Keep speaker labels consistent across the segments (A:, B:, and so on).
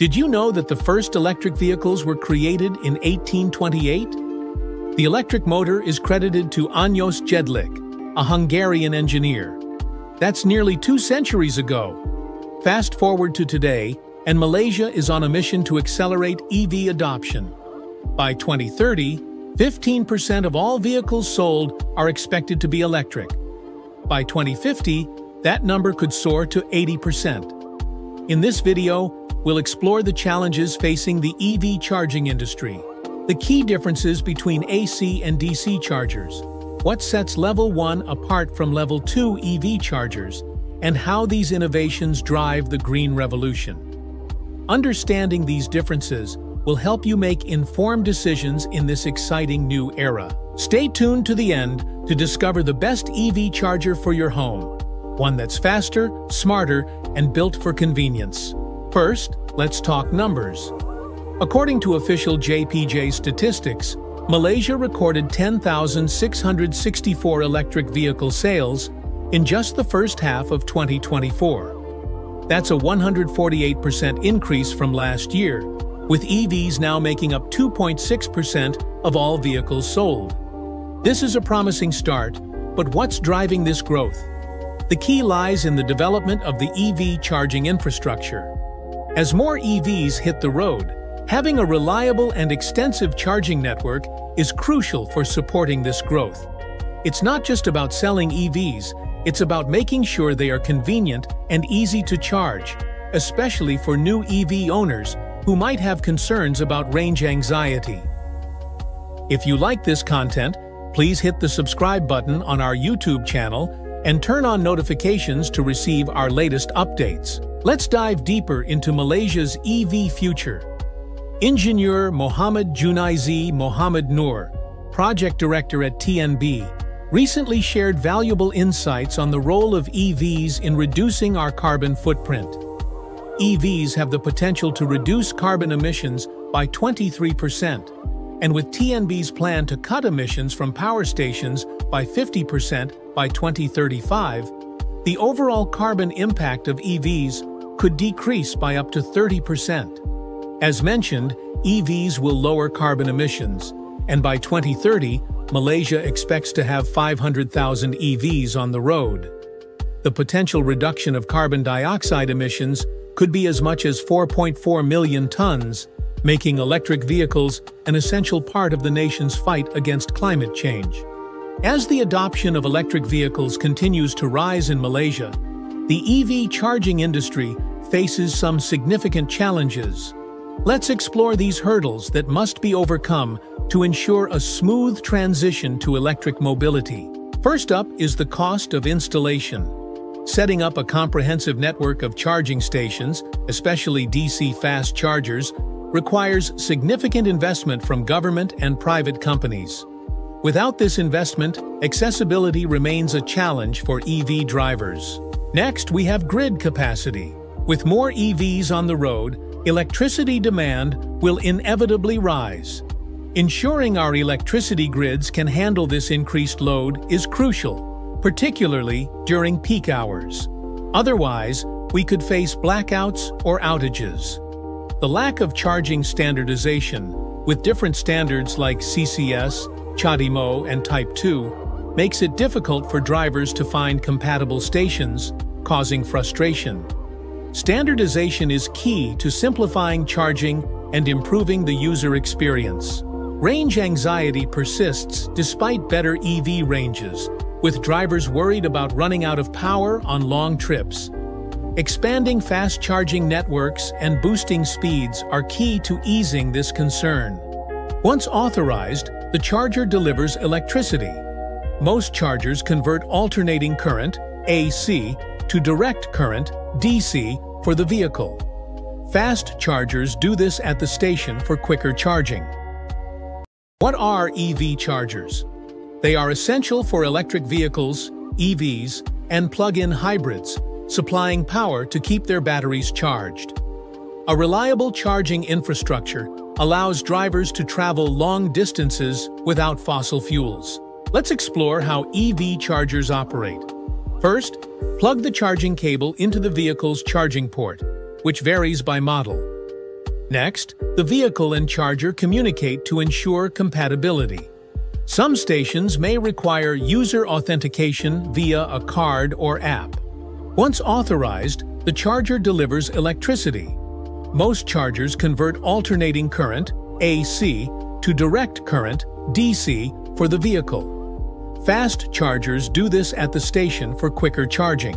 A: Did you know that the first electric vehicles were created in 1828? The electric motor is credited to Anyos Jedlik, a Hungarian engineer. That's nearly two centuries ago. Fast forward to today, and Malaysia is on a mission to accelerate EV adoption. By 2030, 15% of all vehicles sold are expected to be electric. By 2050, that number could soar to 80%. In this video, we'll explore the challenges facing the EV charging industry, the key differences between AC and DC chargers, what sets Level 1 apart from Level 2 EV chargers, and how these innovations drive the green revolution. Understanding these differences will help you make informed decisions in this exciting new era. Stay tuned to the end to discover the best EV charger for your home, one that's faster, smarter, and built for convenience. First, let's talk numbers. According to official JPJ statistics, Malaysia recorded 10,664 electric vehicle sales in just the first half of 2024. That's a 148% increase from last year, with EVs now making up 2.6% of all vehicles sold. This is a promising start, but what's driving this growth? The key lies in the development of the EV charging infrastructure. As more EVs hit the road, having a reliable and extensive charging network is crucial for supporting this growth. It's not just about selling EVs, it's about making sure they are convenient and easy to charge, especially for new EV owners who might have concerns about range anxiety. If you like this content, please hit the subscribe button on our YouTube channel and turn on notifications to receive our latest updates. Let's dive deeper into Malaysia's EV future. Engineer Mohammed Junaizi Mohammed Noor, project director at TNB, recently shared valuable insights on the role of EVs in reducing our carbon footprint. EVs have the potential to reduce carbon emissions by 23%, and with TNB's plan to cut emissions from power stations by 50% by 2035, the overall carbon impact of EVs could decrease by up to 30%. As mentioned, EVs will lower carbon emissions, and by 2030, Malaysia expects to have 500,000 EVs on the road. The potential reduction of carbon dioxide emissions could be as much as 4.4 million tons, making electric vehicles an essential part of the nation's fight against climate change. As the adoption of electric vehicles continues to rise in Malaysia, the EV charging industry faces some significant challenges. Let's explore these hurdles that must be overcome to ensure a smooth transition to electric mobility. First up is the cost of installation. Setting up a comprehensive network of charging stations, especially DC fast chargers, requires significant investment from government and private companies. Without this investment, accessibility remains a challenge for EV drivers. Next, we have grid capacity. With more EVs on the road, electricity demand will inevitably rise. Ensuring our electricity grids can handle this increased load is crucial, particularly during peak hours. Otherwise, we could face blackouts or outages. The lack of charging standardization, with different standards like CCS, CHAdeMO, and Type 2, makes it difficult for drivers to find compatible stations, causing frustration. Standardization is key to simplifying charging and improving the user experience. Range anxiety persists despite better EV ranges, with drivers worried about running out of power on long trips. Expanding fast charging networks and boosting speeds are key to easing this concern. Once authorized, the charger delivers electricity, most chargers convert alternating current, AC, to direct current, DC, for the vehicle. Fast chargers do this at the station for quicker charging. What are EV chargers? They are essential for electric vehicles, EVs, and plug-in hybrids, supplying power to keep their batteries charged. A reliable charging infrastructure allows drivers to travel long distances without fossil fuels. Let's explore how EV chargers operate. First, plug the charging cable into the vehicle's charging port, which varies by model. Next, the vehicle and charger communicate to ensure compatibility. Some stations may require user authentication via a card or app. Once authorized, the charger delivers electricity. Most chargers convert alternating current, AC, to direct current, DC, for the vehicle. Fast chargers do this at the station for quicker charging.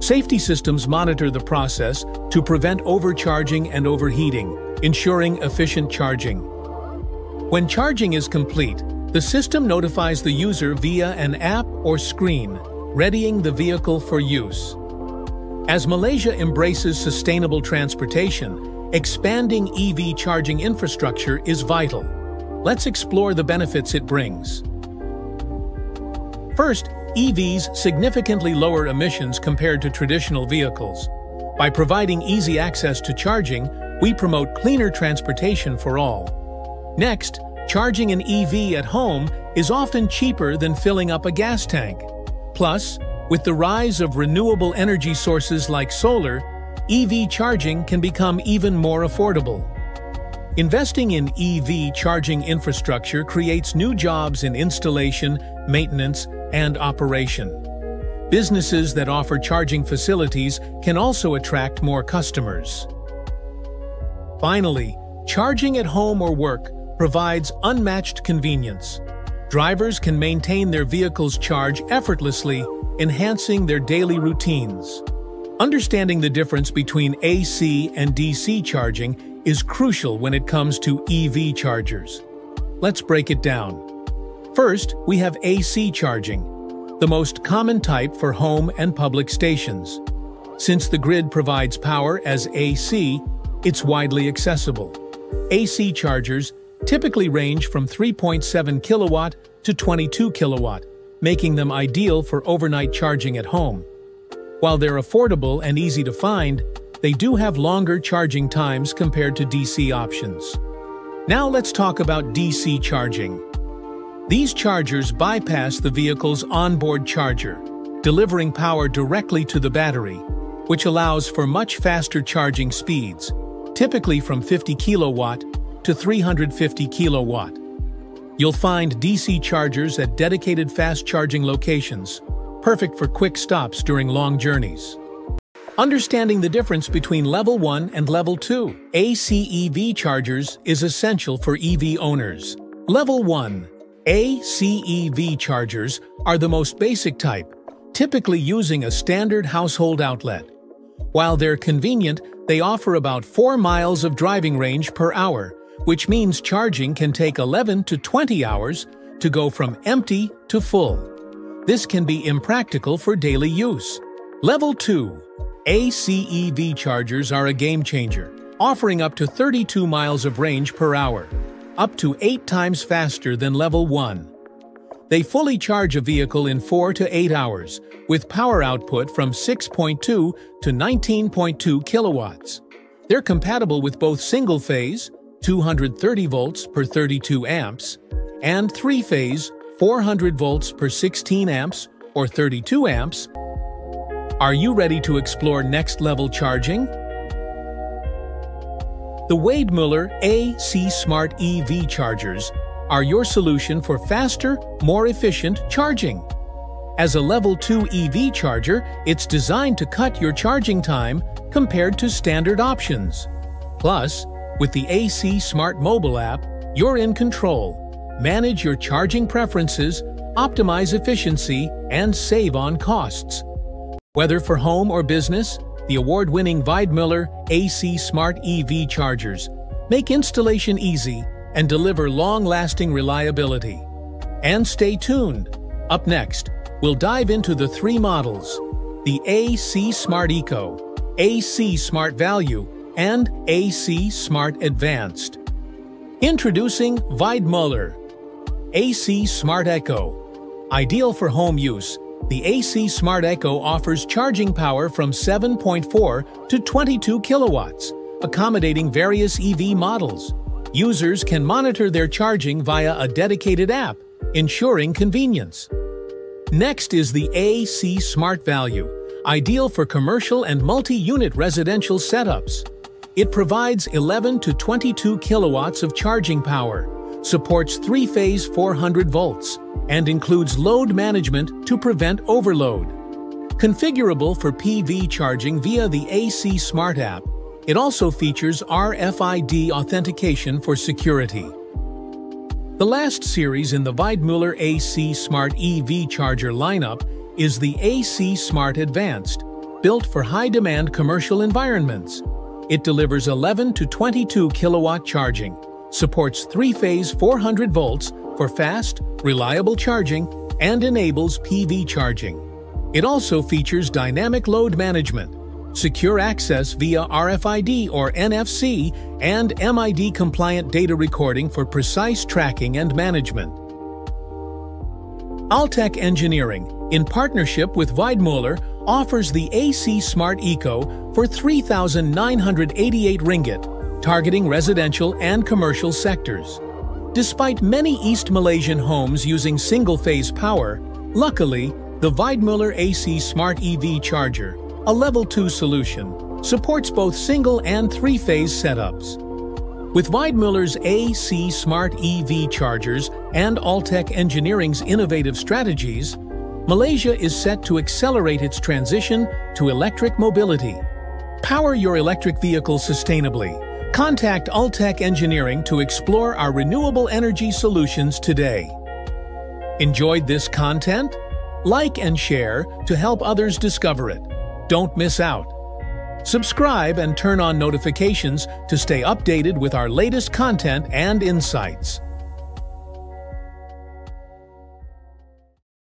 A: Safety systems monitor the process to prevent overcharging and overheating, ensuring efficient charging. When charging is complete, the system notifies the user via an app or screen, readying the vehicle for use. As Malaysia embraces sustainable transportation, expanding EV charging infrastructure is vital. Let's explore the benefits it brings. First, EVs significantly lower emissions compared to traditional vehicles. By providing easy access to charging, we promote cleaner transportation for all. Next, charging an EV at home is often cheaper than filling up a gas tank. Plus, with the rise of renewable energy sources like solar, EV charging can become even more affordable. Investing in EV charging infrastructure creates new jobs in installation, maintenance, and operation. Businesses that offer charging facilities can also attract more customers. Finally, charging at home or work provides unmatched convenience. Drivers can maintain their vehicle's charge effortlessly, enhancing their daily routines. Understanding the difference between AC and DC charging is crucial when it comes to EV chargers. Let's break it down. First, we have AC charging, the most common type for home and public stations. Since the grid provides power as AC, it's widely accessible. AC chargers typically range from 3.7 kilowatt to 22 kilowatt, making them ideal for overnight charging at home. While they're affordable and easy to find, they do have longer charging times compared to DC options. Now let's talk about DC charging. These chargers bypass the vehicle's onboard charger, delivering power directly to the battery, which allows for much faster charging speeds, typically from 50 kilowatt to 350 kilowatt. You'll find DC chargers at dedicated fast charging locations, perfect for quick stops during long journeys. Understanding the difference between Level 1 and Level 2 ACEV chargers is essential for EV owners. Level 1 ACEV chargers are the most basic type, typically using a standard household outlet. While they're convenient, they offer about 4 miles of driving range per hour, which means charging can take 11 to 20 hours to go from empty to full. This can be impractical for daily use. Level 2 ACEV chargers are a game changer, offering up to 32 miles of range per hour, up to 8 times faster than Level 1. They fully charge a vehicle in 4 to 8 hours, with power output from 6.2 to 19.2 kilowatts. They're compatible with both single-phase 230 volts per 32 amps, and three-phase 400 volts per 16 amps or 32 amps. Are you ready to explore next-level charging? The Weidmüller AC Smart EV chargers are your solution for faster, more efficient charging. As a Level 2 EV charger, it's designed to cut your charging time compared to standard options. Plus, with the AC Smart mobile app, you're in control. Manage your charging preferences, optimize efficiency, and save on costs. Whether for home or business, the award-winning Weidmüller AC Smart EV chargers make installation easy and deliver long-lasting reliability. And stay tuned. Up next, we'll dive into the three models, the AC Smart Eco, AC Smart Value, and AC Smart Advanced. Introducing Weidmüller AC Smart Eco. Ideal for home use, the AC Smart Eco offers charging power from 7.4 to 22 kilowatts, accommodating various EV models. Users can monitor their charging via a dedicated app, ensuring convenience. Next is the AC Smart Value, ideal for commercial and multi-unit residential setups. It provides 11 to 22 kilowatts of charging power, supports three-phase 400 volts, and includes load management to prevent overload. Configurable for PV charging via the AC Smart app, it also features RFID authentication for security. The last series in the Weidmuller AC Smart EV charger lineup is the AC Smart Advanced, built for high-demand commercial environments. It delivers 11 to 22 kilowatt charging, supports three-phase 400 volts for fast, reliable charging, and enables PV charging. It also features dynamic load management, secure access via RFID or NFC, and MID-compliant data recording for precise tracking and management. Ultech Engineering, in partnership with Weidmuller, offers the AC Smart Eco for 3,988 ringgit, targeting residential and commercial sectors. Despite many East Malaysian homes using single-phase power, luckily, the Weidmuller AC Smart EV Charger a Level 2 solution, supports both single and three-phase setups. With Weidmuller's AC Smart EV chargers and Ultech Engineering's innovative strategies, Malaysia is set to accelerate its transition to electric mobility. Power your electric vehicle sustainably. Contact Ultech Engineering to explore our renewable energy solutions today. Enjoyed this content? Like and share to help others discover it. Don't miss out. Subscribe and turn on notifications to stay updated with our latest content and insights.